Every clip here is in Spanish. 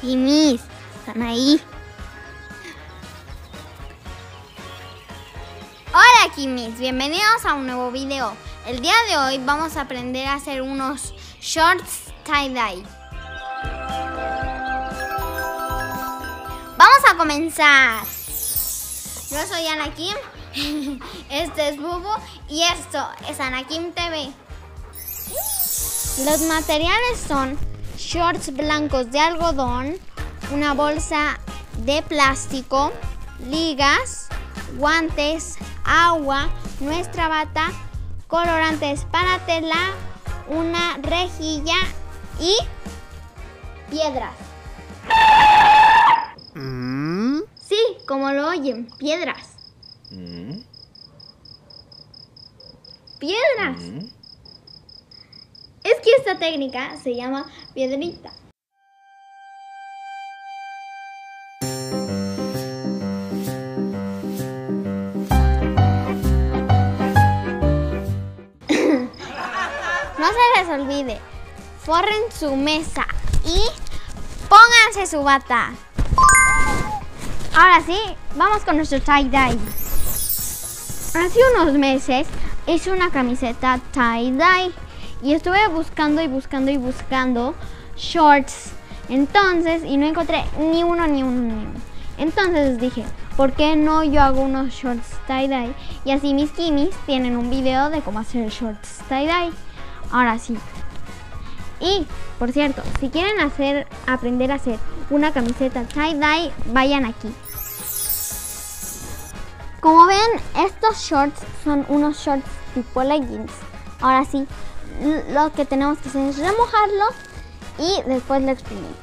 Kimis, ¿están ahí? Hola Kimis, bienvenidos a un nuevo video. El día de hoy vamos a aprender a hacer unos shorts tie-dye. Vamos a comenzar. Yo soy Ana Kim, este es Bubu y esto es Ana Kim TV. Los materiales son shorts blancos de algodón, una bolsa de plástico, ligas, guantes, agua, nuestra bata, colorantes para tela, una rejilla y piedras. Mm. Sí, como lo oyen, piedras. Mm. Piedras. Mm. Es que esta técnica se llama piedrita. No se les olvide, forren su mesa y pónganse su bata. Ahora sí, vamos con nuestro tie-dye. Hace unos meses hice una camiseta tie-dye y estuve buscando y buscando y buscando shorts. Entonces, y no encontré ni uno, ni uno, ni uno. Entonces dije, ¿por qué no yo hago unos shorts tie-dye? Y así mis kimis tienen un video de cómo hacer shorts tie-dye. Ahora sí. Y, por cierto, si quieren hacer, aprender a hacer una camiseta tie-dye, vayan aquí. Como ven, estos shorts son unos shorts tipo leggings. Ahora sí, lo que tenemos que hacer es remojarlo y después lo exprimimos.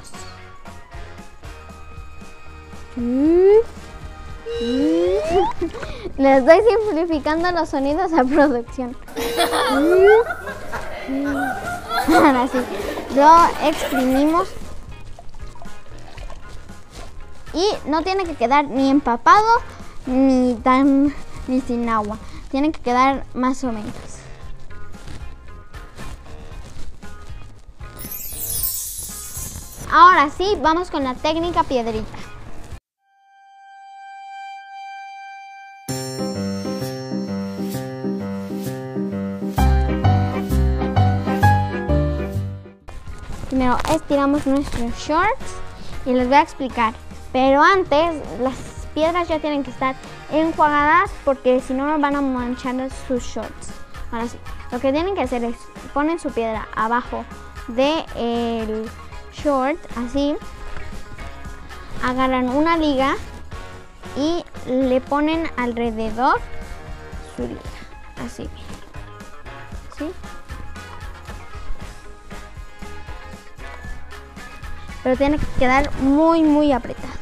Les estoy simplificando los sonidos a producción. Ahora sí, lo exprimimos y no tiene que quedar ni empapado ni tan ni sin agua. Tiene que quedar más o menos. Ahora sí, vamos con la técnica piedrita. Primero estiramos nuestros shorts y les voy a explicar. Pero antes las piedras ya tienen que estar enjuagadas porque si no van a manchar sus shorts. Ahora sí, lo que tienen que hacer es ponen su piedra abajo del short, así. Agarran una liga y le ponen alrededor su liga, así. ¿Sí? pero tiene que quedar muy muy apretado.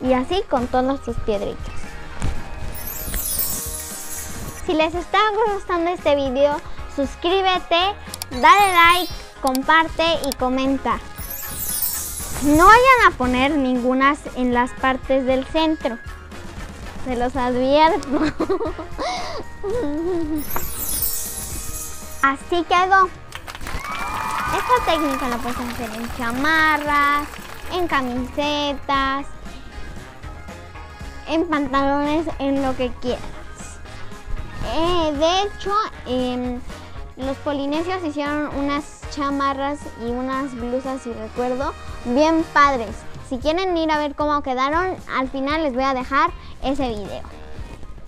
Y así con todas sus piedritas. Si les está gustando este video, suscríbete, dale like, comparte y comenta. No vayan a poner ningunas en las partes del centro. Se los advierto. Así quedó. Esta técnica la puedes hacer en chamarras, en camisetas, en pantalones, en lo que quieras. Eh, de hecho, em, los polinesios hicieron unas chamarras y unas blusas, si recuerdo, bien padres. Si quieren ir a ver cómo quedaron, al final les voy a dejar ese video.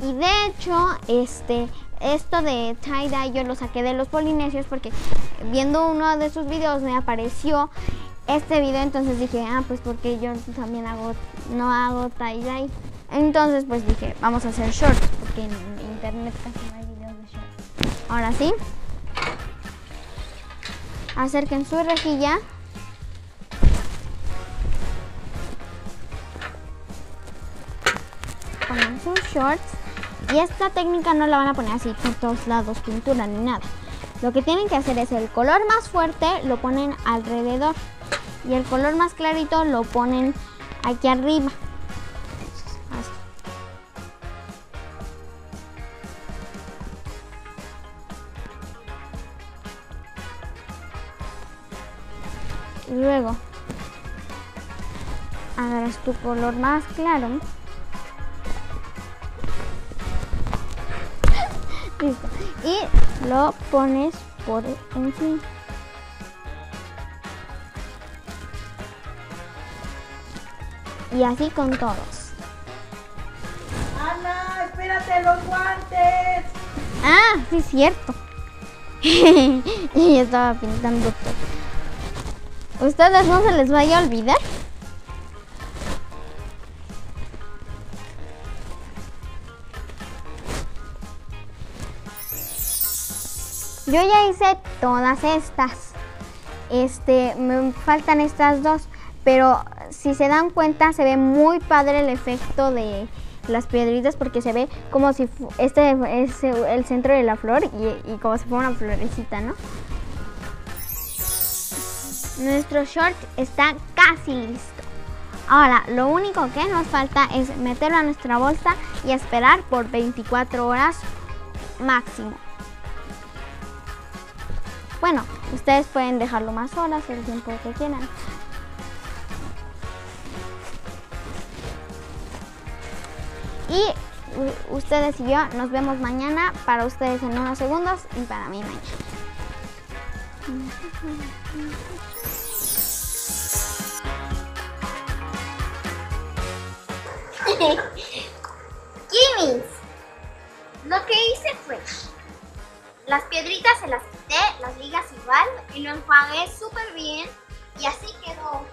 Y de hecho, este, esto de tie-dye yo lo saqué de los polinesios porque viendo uno de sus videos me apareció este video, entonces dije, ah, pues porque yo también hago, no hago tie-dye. Entonces pues dije, vamos a hacer shorts, porque en internet casi no hay videos de shorts. Ahora sí, acerquen su rejilla. Pongan sus shorts. Y esta técnica no la van a poner así por todos lados, pintura ni nada. Lo que tienen que hacer es el color más fuerte lo ponen alrededor y el color más clarito lo ponen aquí arriba. Agarras tu color más claro. Listo. Y lo pones por encima. Y así con todos. Ana, espérate los guantes. Ah, sí es cierto. y yo estaba pintando todo. ¿Ustedes no se les vaya a olvidar? Yo ya hice todas estas. Este, me faltan estas dos, pero si se dan cuenta se ve muy padre el efecto de las piedritas porque se ve como si este es el centro de la flor y, y como si fuera una florecita, ¿no? Nuestro short está casi listo. Ahora, lo único que nos falta es meterlo a nuestra bolsa y esperar por 24 horas máximo. Bueno, ustedes pueden dejarlo más horas, el tiempo que quieran. Y ustedes y yo nos vemos mañana, para ustedes en unos segundos y para mí mañana. Kimis. Lo que hice fue, las piedritas se las quité, las ligas igual, y lo enjuagué súper bien, y así quedó